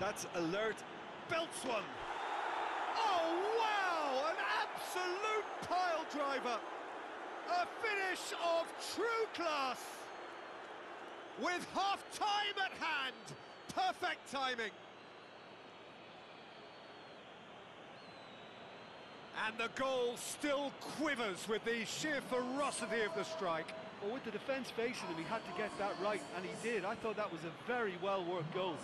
That's alert. Belts one. Oh, wow! An absolute pile driver. A finish of true class. With half-time at hand. Perfect timing. And the goal still quivers with the sheer ferocity of the strike. Well, with the defence facing him, he had to get that right, and he did. I thought that was a very well-worked goal.